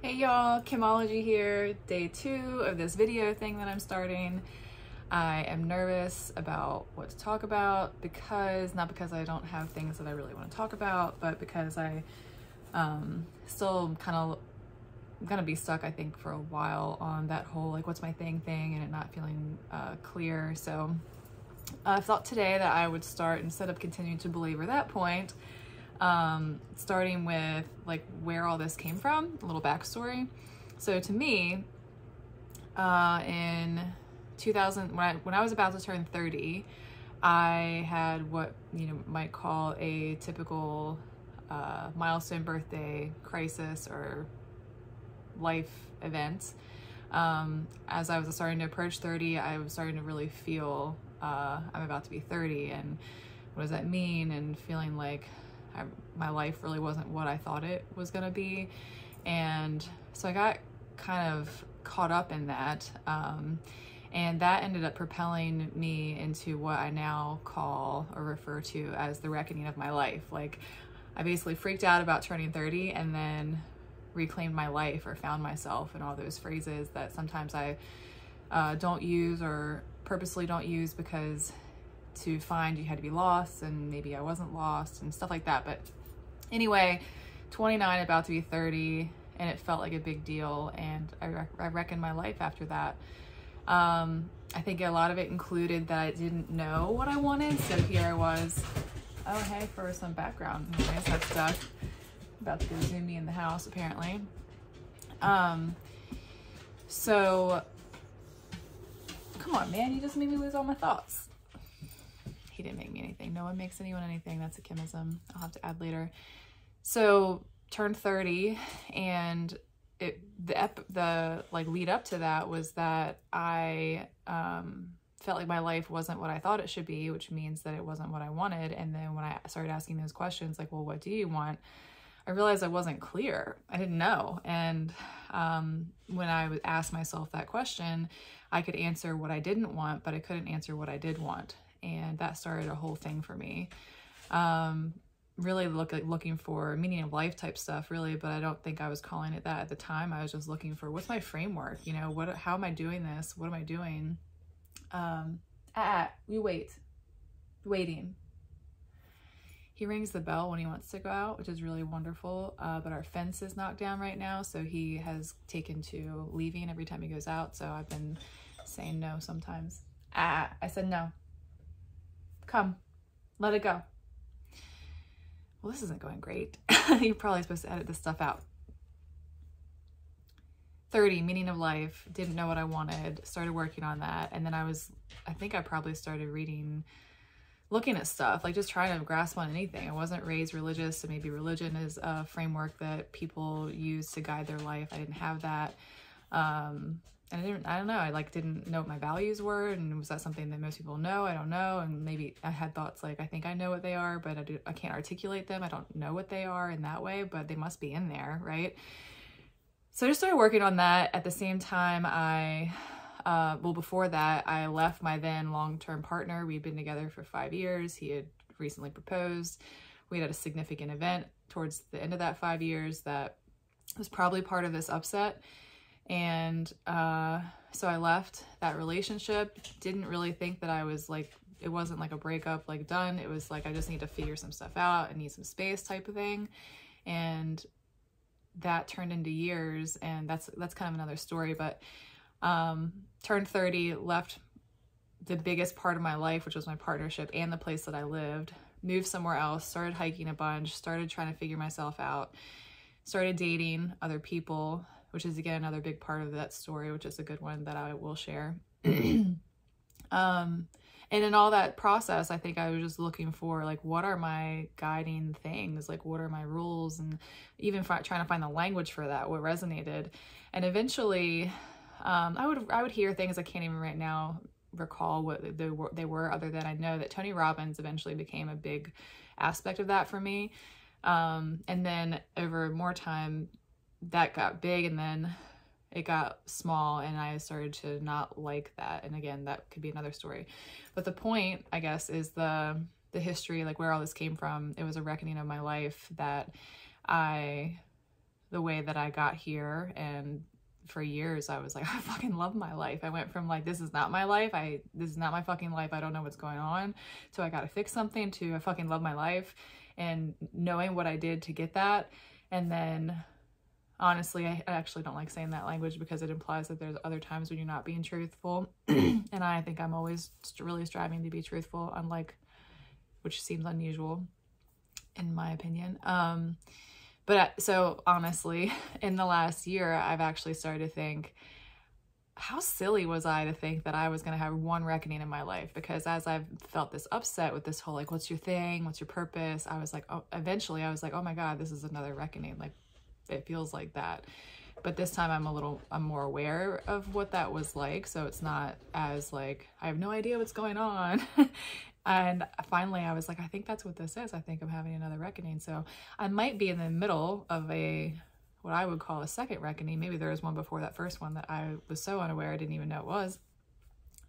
Hey y'all, Kymology here, day two of this video thing that I'm starting. I am nervous about what to talk about because, not because I don't have things that I really want to talk about, but because I um, still kind of gonna be stuck, I think, for a while on that whole, like, what's my thing thing and it not feeling uh, clear. So I thought today that I would start, instead of continuing to belabor that point, um, starting with like where all this came from, a little backstory. So to me, uh, in 2000, when I, when I was about to turn 30, I had what you know might call a typical uh, milestone birthday crisis or life event. Um, as I was starting to approach 30, I was starting to really feel uh, I'm about to be 30 and what does that mean and feeling like I, my life really wasn't what I thought it was to be. And so I got kind of caught up in that. Um, and that ended up propelling me into what I now call or refer to as the reckoning of my life. Like, I basically freaked out about turning 30 and then reclaimed my life or found myself and all those phrases that sometimes I uh, don't use or purposely don't use because to find you had to be lost and maybe I wasn't lost and stuff like that. But anyway, 29, about to be 30, and it felt like a big deal. And I, rec I reckon my life after that. Um, I think a lot of it included that I didn't know what I wanted. So here I was. Oh, hey, for some background noise, that's Duck. About to go zoom me in the house, apparently. Um, so, come on, man, you just made me lose all my thoughts he didn't make me anything. No one makes anyone anything. That's a Kymism. I'll have to add later. So turned 30 and it the ep, the like lead up to that was that I um felt like my life wasn't what I thought it should be, which means that it wasn't what I wanted. And then when I started asking those questions, like, well, what do you want? I realized I wasn't clear. I didn't know. And um, when I would ask myself that question, I could answer what I didn't want, but I couldn't answer what I did want and that started a whole thing for me. Um, really look looking for meaning of life type stuff really but i don't think i was calling it that at the time. I was just looking for what's my framework? You know what how am i doing this? What am i doing? Um ah, we wait waiting. He rings the bell when he wants to go out which is really wonderful uh, but our fence is knocked down right now so he has taken to leaving every time he goes out so i've been saying no sometimes. Ah i said no Come, let it go. Well, this isn't going great. You're probably supposed to edit this stuff out. 30, meaning of life, didn't know what I wanted, started working on that. And then I was, I think I probably started reading, looking at stuff, like just trying to grasp on anything. I wasn't raised religious, so maybe religion is a framework that people use to guide their life. I didn't have that. Um, I didn't, I don't know, I like didn't know what my values were and was that something that most people know? I don't know. And maybe I had thoughts like, I think I know what they are, but I, do, I can't articulate them. I don't know what they are in that way, but they must be in there, right? So I just started working on that. At the same time, I, uh, well, before that, I left my then long-term partner. We'd been together for five years. He had recently proposed. We had a significant event towards the end of that five years that was probably part of this upset and uh, so I left that relationship. Didn't really think that I was like, it wasn't like a breakup, like done. It was like, I just need to figure some stuff out. I need some space type of thing. And that turned into years. And that's, that's kind of another story, but um, turned 30, left the biggest part of my life, which was my partnership and the place that I lived, moved somewhere else, started hiking a bunch, started trying to figure myself out, started dating other people, which is again another big part of that story, which is a good one that I will share. um, and in all that process, I think I was just looking for like, what are my guiding things? Like, what are my rules? And even trying to find the language for that, what resonated. And eventually, um, I would I would hear things I can't even right now recall what they were, they were other than I know that Tony Robbins eventually became a big aspect of that for me. Um, and then over more time, that got big and then it got small and I started to not like that. And again, that could be another story. But the point, I guess, is the the history, like where all this came from. It was a reckoning of my life that I the way that I got here and for years I was like I fucking love my life. I went from like this is not my life. I this is not my fucking life. I don't know what's going on. So I got to fix something to I fucking love my life and knowing what I did to get that and then honestly I actually don't like saying that language because it implies that there's other times when you're not being truthful and I think I'm always really striving to be truthful unlike which seems unusual in my opinion. Um but so honestly, in the last year, I've actually started to think, how silly was I to think that I was going to have one reckoning in my life? Because as I've felt this upset with this whole, like, what's your thing? What's your purpose? I was like, oh, eventually I was like, oh my God, this is another reckoning. Like, it feels like that. But this time I'm a little, I'm more aware of what that was like. So it's not as like, I have no idea what's going on. And finally, I was like, I think that's what this is. I think I'm having another reckoning. So I might be in the middle of a what I would call a second reckoning. Maybe there was one before that first one that I was so unaware I didn't even know it was.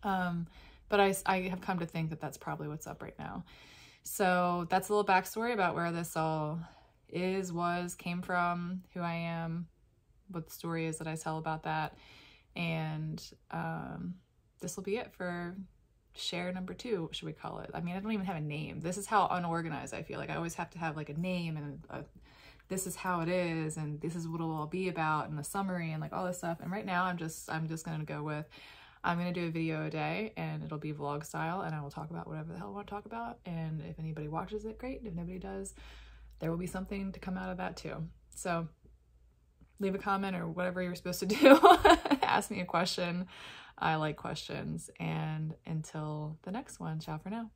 Um, but I, I have come to think that that's probably what's up right now. So that's a little backstory about where this all is, was, came from, who I am, what the story is that I tell about that. And um, this will be it for share number two, should we call it? I mean, I don't even have a name. This is how unorganized I feel. Like I always have to have like a name and a, this is how it is and this is what it'll all be about and the summary and like all this stuff. And right now I'm just, I'm just going to go with, I'm going to do a video a day and it'll be vlog style and I will talk about whatever the hell I want to talk about. And if anybody watches it, great. If nobody does, there will be something to come out of that too. So leave a comment or whatever you're supposed to do. Ask me a question. I like questions. And until the next one, ciao for now.